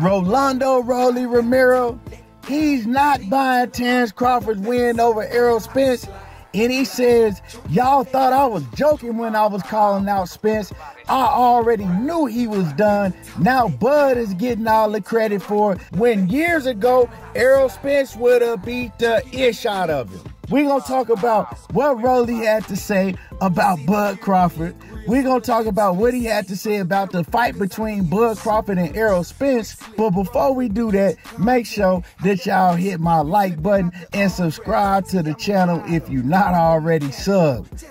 Rolando Rollie Romero, he's not buying Terence Crawford's win over Errol Spence. And he says, Y'all thought I was joking when I was calling out Spence. I already knew he was done. Now Bud is getting all the credit for it. When years ago, Errol Spence would have beat the ish out of him. We're going to talk about what Rollie had to say about Bud Crawford. We're going to talk about what he had to say about the fight between Bud Crawford and Errol Spence. But before we do that, make sure that y'all hit my like button and subscribe to the channel if you're not already subbed.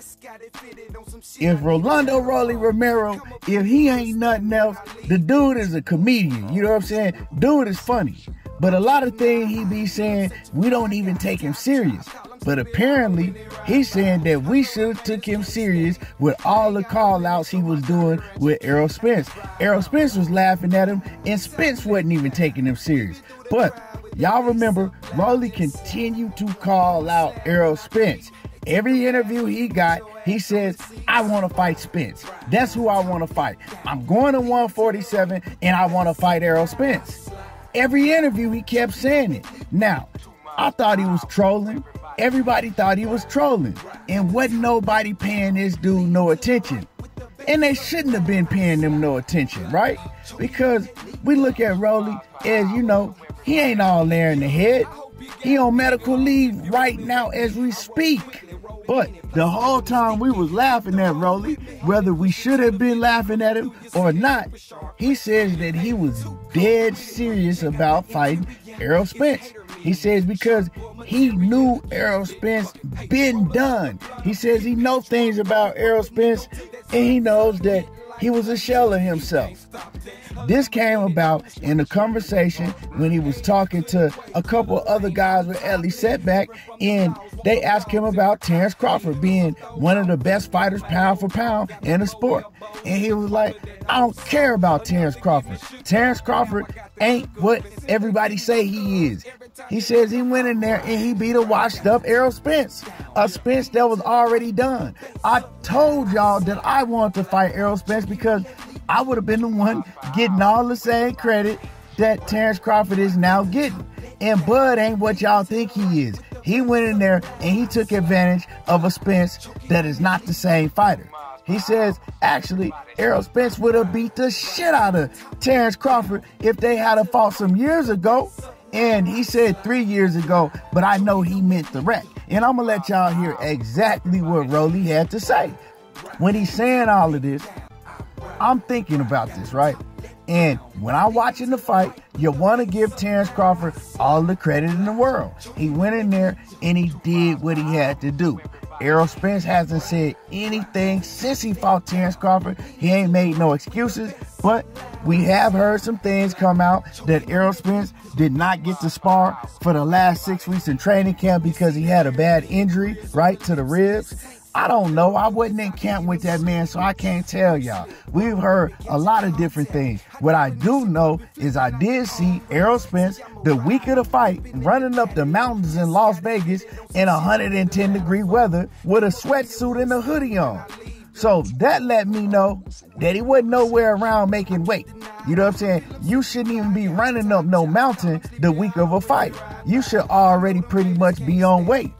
If Rolando Rollie Romero, if he ain't nothing else, the dude is a comedian. You know what I'm saying? Dude is funny. But a lot of things he be saying, we don't even take him serious. But apparently, he's saying that we should have took him serious with all the call outs he was doing with Errol Spence. Errol Spence was laughing at him, and Spence wasn't even taking him serious. But y'all remember, Rollie continued to call out Errol Spence. Every interview he got, he says, I want to fight Spence. That's who I want to fight. I'm going to 147 and I want to fight Errol Spence. Every interview he kept saying it. Now, I thought he was trolling. Everybody thought he was trolling. And wasn't nobody paying this dude no attention. And they shouldn't have been paying them no attention, right? Because we look at Rollie as, you know, he ain't all there in the head. He on medical leave right now as we speak. But the whole time we was laughing at Rollie, whether we should have been laughing at him or not, he says that he was dead serious about fighting Errol Spence. He says because he knew Errol Spence been done. He says he knows things about Errol Spence and he knows that he was a shell of himself. This came about in a conversation when he was talking to a couple other guys with Eddie Setback, and they asked him about Terence Crawford being one of the best fighters pound for pound in the sport. And he was like, I don't care about Terence Crawford. Terence Crawford ain't what everybody say he is. He says he went in there and he beat a washed up Errol Spence, a Spence that was already done. I told y'all that I wanted to fight Errol Spence because I would have been the one getting all the same credit that Terence Crawford is now getting. And Bud ain't what y'all think he is. He went in there and he took advantage of a Spence that is not the same fighter. He says, actually, Errol Spence would have beat the shit out of Terence Crawford if they had a fought some years ago. And he said three years ago, but I know he meant the wreck. And I'm gonna let y'all hear exactly what Rollie had to say. When he's saying all of this, I'm thinking about this, right? And when I'm watching the fight, you want to give Terence Crawford all the credit in the world. He went in there and he did what he had to do. Errol Spence hasn't said anything since he fought Terence Crawford. He ain't made no excuses, but we have heard some things come out that Errol Spence did not get to spar for the last six weeks in training camp because he had a bad injury, right, to the ribs. I don't know. I wasn't in camp with that man, so I can't tell y'all. We've heard a lot of different things. What I do know is I did see Errol Spence the week of the fight running up the mountains in Las Vegas in 110 degree weather with a sweatsuit and a hoodie on. So that let me know that he wasn't nowhere around making weight. You know what I'm saying? You shouldn't even be running up no mountain the week of a fight. You should already pretty much be on weight.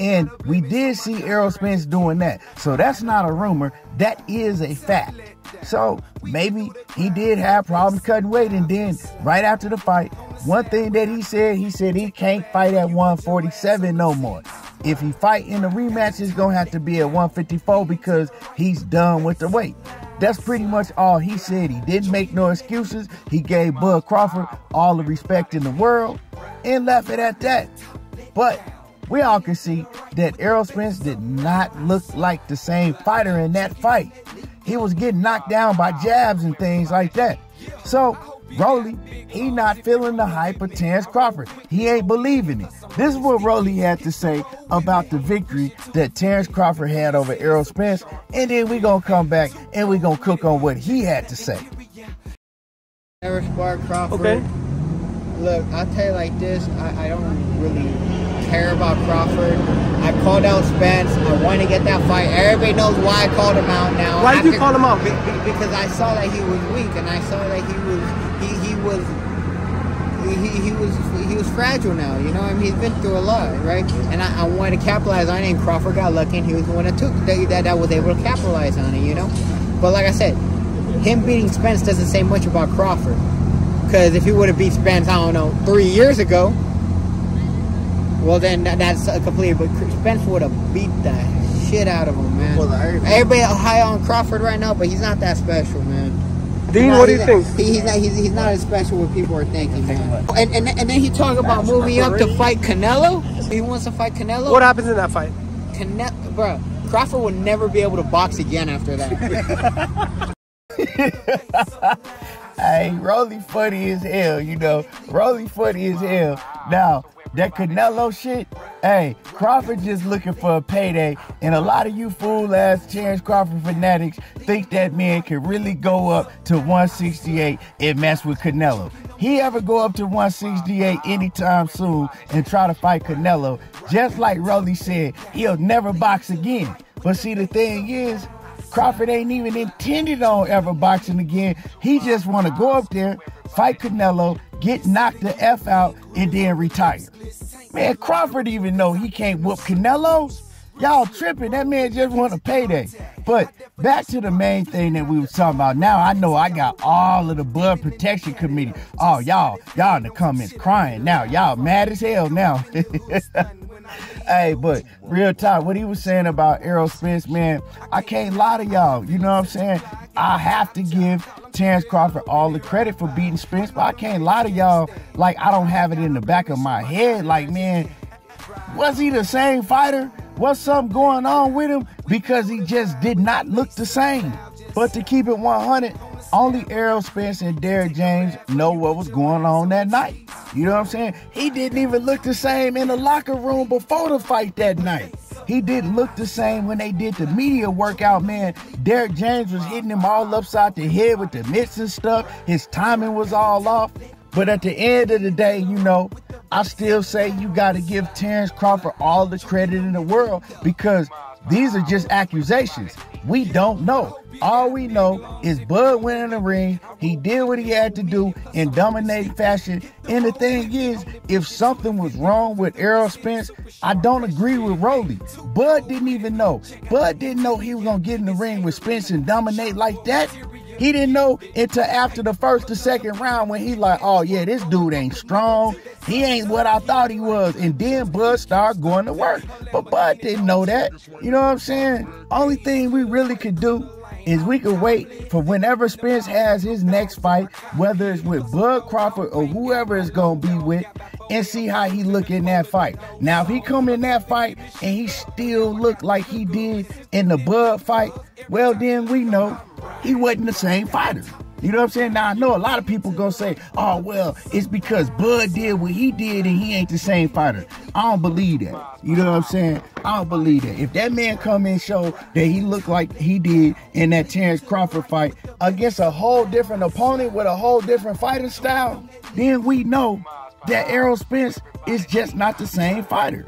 And we did see Errol Spence doing that. So that's not a rumor. That is a fact. So maybe he did have problems cutting weight. And then right after the fight, one thing that he said, he said he can't fight at 147 no more. If he fight in the rematch, it's going to have to be at 154 because he's done with the weight. That's pretty much all he said. He didn't make no excuses. He gave Bud Crawford all the respect in the world and left it at that. But we all can see that Errol Spence did not look like the same fighter in that fight. He was getting knocked down by jabs and things like that. So, Rollie, he not feeling the hype of Terence Crawford. He ain't believing it. This is what Rollie had to say about the victory that Terence Crawford had over Errol Spence. And then we gonna come back and we gonna cook on what he had to say. Eric Spark Crawford. Okay. Look, I'll tell you like this, I, I don't really care about Crawford. I called out Spence. I want to get that fight. Everybody knows why I called him out now. Why did you call him out? Be- be- because I saw that he was weak, and I saw that he was he he was he, he was he was fragile now. You know, I mean, he's been through a lot, right? And I, I wanted to capitalize on it. And Crawford got lucky, and he was the one that took that, that that was able to capitalize on it. You know, but like I said, him beating Spence doesn't say much about Crawford. Because if he would have beat Spence, I don't know, three years ago, well then that, that's a complete. But Spence would have beat the shit out of him, man. Well, Everybody high on Crawford right now, but he's not that special, man. Dean, He's what do you think? he- he's not. He's, he's not as special what people are thinking, man. And, and and then he talk about moving up to fight Canelo. He wants to fight Canelo. What happens in that fight? Canelo, bro. Crawford will never be able to box again after that. Hey, Rollie funny as hell, you know. Rollie funny as hell. Now, that Canelo shit, hey, Crawford just looking for a payday, and a lot of you fool ass Chance Crawford fanatics think that man can really go up to 168 and mess with Canelo. He ever go up to 168 anytime soon and try to fight Canelo, just like Rollie said, he'll never box again. But see, the thing is, Crawford ain't even intended on ever boxing again. He just want to go up there, fight Canelo, get knocked the F out, and then retire. Man, Crawford even know he can't whoop Canelo. Y'all tripping. That man just want a payday. But back to the main thing that we was talking about. Now I know I got all of the blood protection committee. Oh, y'all, y'all in the comments crying now. Y'all mad as hell now. Hey, but real talk, what he was saying about Errol Spence, man, I can't lie to y'all. You know what I'm saying? I have to give Terence Crawford all the credit for beating Spence, but I can't lie to y'all like I don't have it in the back of my head. Like, man, was he the same fighter? Was something going on with him? Because he just did not look the same. But to keep it 100, only Errol Spence and Derrick James know what was going on that night. You know what I'm saying? He didn't even look the same in the locker room before the fight that night. He didn't look the same when they did the media workout, man. Derrick James was hitting him all upside the head with the mitts and stuff. His timing was all off. But at the end of the day, you know, I still say you got to give Terence Crawford all the credit in the world because these are just accusations. We don't know. All we know is Bud went in the ring. He did what he had to do in dominating fashion. And the thing is, if something was wrong with Errol Spence, I don't agree with Rollie. Bud didn't even know. Bud didn't know he was gonna get in the ring with Spence and dominate like that. He didn't know until after the first or second round when he like, oh yeah, this dude ain't strong. He ain't what I thought he was. And then Bud started going to work. But Bud didn't know that. You know what I'm saying? Only thing we really could do is we could wait for whenever Spence has his next fight, whether it's with Bud Crawford or whoever it's gonna be with, and see how he look in that fight. Now, if he come in that fight and he still look like he did in the Bud fight, well then we know he wasn't the same fighter. You know what I'm saying? Now I know a lot of people gonna say, "Oh well, it's because Bud did what he did and he ain't the same fighter." I don't believe that. You know what I'm saying? I don't believe that. If that man come and show that he looked like he did in that Terence Crawford fight against a whole different opponent with a whole different fighting style, then we know that Errol Spence is just not the same fighter,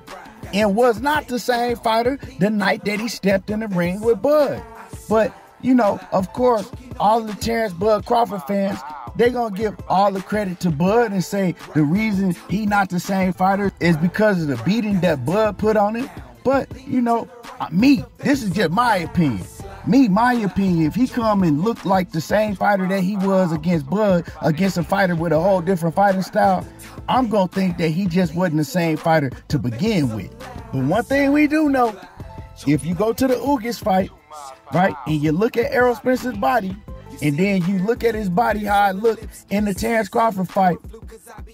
and was not the same fighter the night that he stepped in the ring with Bud. But you know, of course, all the Terence Bud Crawford fans, they gonna give all the credit to Bud and say the reason he not the same fighter is because of the beating that Bud put on him. But you know, uh, me, this is just my opinion. Me, my opinion, if he come and look like the same fighter that he was against Bud, against a fighter with a whole different fighting style, I'm gonna think that he just wasn't the same fighter to begin with. But one thing we do know, if you go to the Ugas fight, right, and you look at Errol Spence's body, and then you look at his body how it looked in the Terence Crawford fight,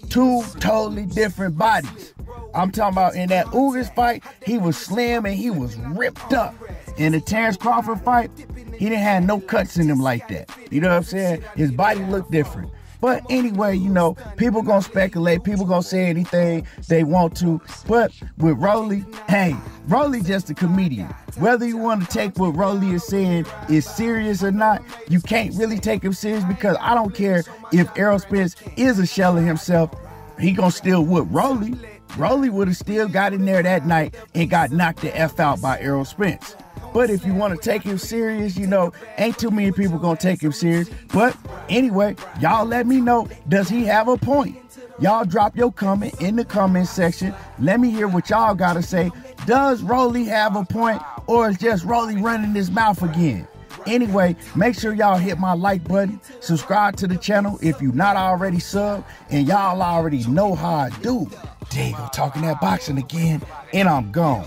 two totally different bodies. I'm talking about in that Ugas fight, he was slim and he was ripped up. In the Terence Crawford fight, he didn't have no cuts in him like that. You know what I'm saying? His body looked different. But anyway, you know, people gonna speculate, people gonna say anything they want to. But with Rollie, hey, Rollie just a comedian. Whether you want to take what Rollie is saying is serious or not, you can't really take him serious because I don't care if Errol Spence is a shell of himself, he gonna still whoop Rollie. Rollie would have still got in there that night and got knocked the F out by Errol Spence. But if you want to take him serious, you know, ain't too many people gonna take him serious. But anyway, y'all let me know, does he have a point? Y'all drop your comment in the comment section. Let me hear what y'all got to say. Does Rollie have a point or is just Rollie running his mouth again? Anyway, make sure y'all hit my like button, subscribe to the channel if you not already sub, and y'all already know how I do. There go, talking that boxing again, and I'm gone.